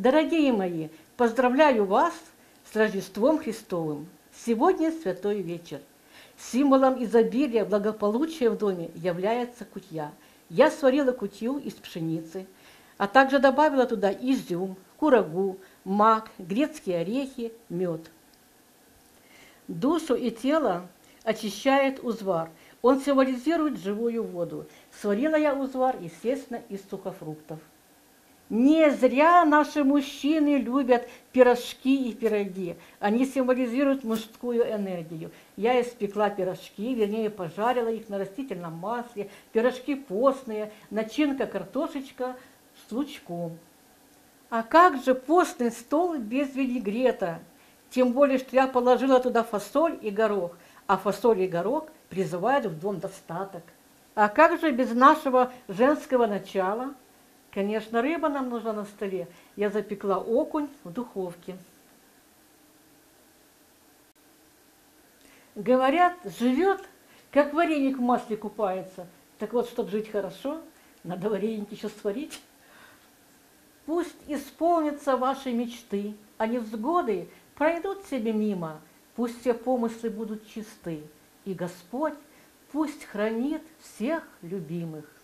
Дорогие мои, поздравляю вас с Рождеством Христовым. Сегодня святой вечер. Символом изобилия, благополучия в доме является кутья. Я сварила кутью из пшеницы, а также добавила туда изюм, курагу, мак, грецкие орехи, мед. Душу и тело очищает узвар. Он символизирует живую воду. Сварила я узвар, естественно, из сухофруктов. Не зря наши мужчины любят пирожки и пироги. Они символизируют мужскую энергию. Я испекла пирожки, вернее, пожарила их на растительном масле. Пирожки постные, начинка картошечка с лучком. А как же постный стол без винегрета? Тем более, что я положила туда фасоль и горох, а фасоль и горох призывают в дом достаток. А как же без нашего женского начала? Конечно, рыба нам нужна на столе. Я запекла окунь в духовке. Говорят, живет, как вареник в масле купается. Так вот, чтобы жить хорошо, надо вареник еще сварить. Пусть исполнятся ваши мечты, а невзгоды пройдут себе мимо. Пусть все помыслы будут чисты, и Господь пусть хранит всех любимых.